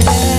Yeah.